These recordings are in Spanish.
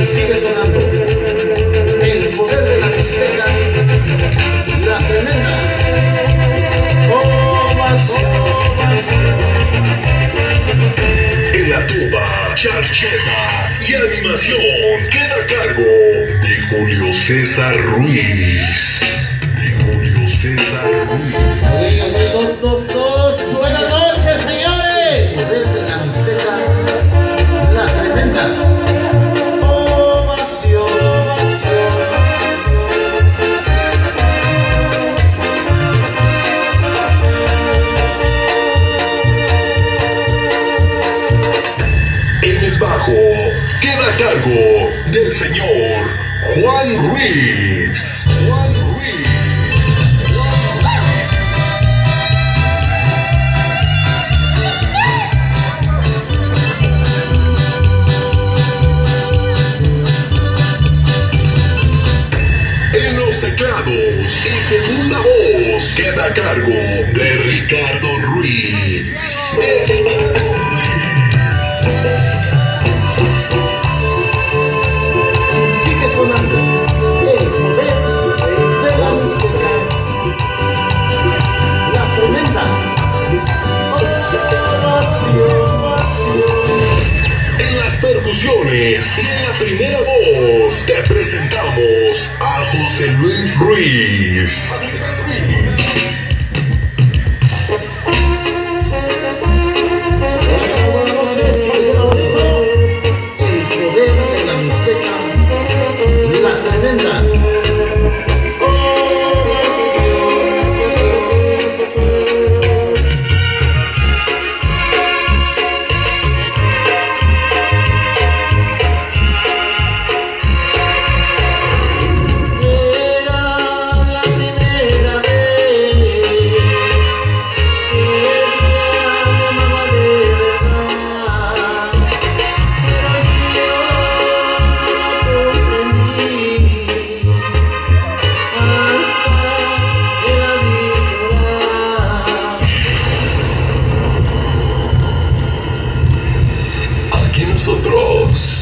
Y sigue sonando. El poder de la Mixteca. La tremenda. Ovación. En la tuba, charcheta y animación queda a cargo de Julio César Ruiz. Dos, dos, dos. Buenas noches, señores. Poder de la Mixteca. La tremenda. Ovación. En el bajo queda a cargo del señor Juan Ruiz. Juan y segunda voz queda a cargo González y en la primera voz te presentamos a José Luis Ruiz.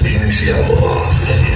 iniciamos.